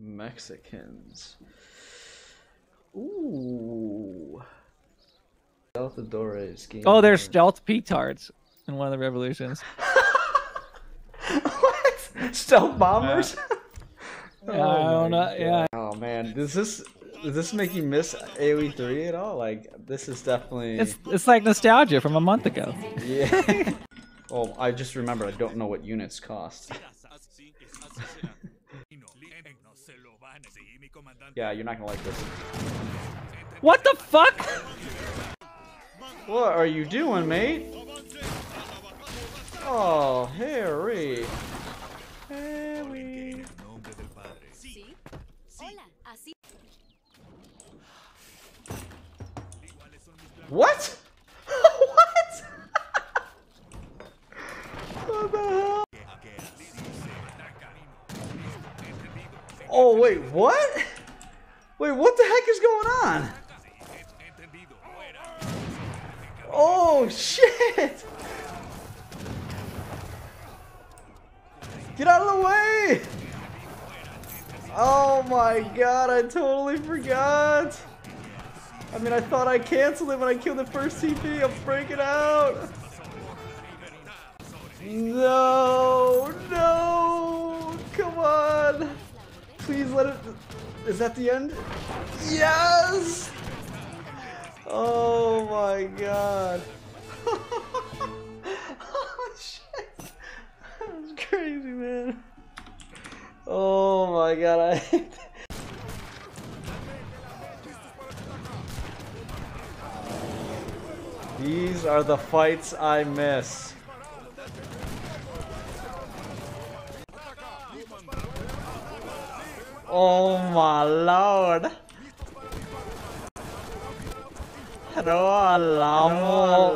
Mexicans. Ooh. Salteadores game. Oh, they're stealth petards in one of the revolutions. what? Stealth bombers? Yeah, I oh don't know. Yeah. Oh man, does this does this make you miss AoE three at all? Like this is definitely It's it's like nostalgia from a month ago. yeah. oh, I just remember I don't know what units cost. Yeah, you're not gonna like this. What the fuck? What are you doing, mate? Oh, Harry. Harry. Sí. Hola, así. What? what? what the hell? Oh wait, what? Wait, what the heck is going on? Oh shit! Get out of the way! Oh my god, I totally forgot! I mean, I thought I canceled it when I killed the first TP. I'm freaking out. No, Please let it. Is that the end? Yes. Oh my god. oh shit. That's crazy, man. Oh my god. I. These are the fights I miss. Oh my lord. Hello, Alamo,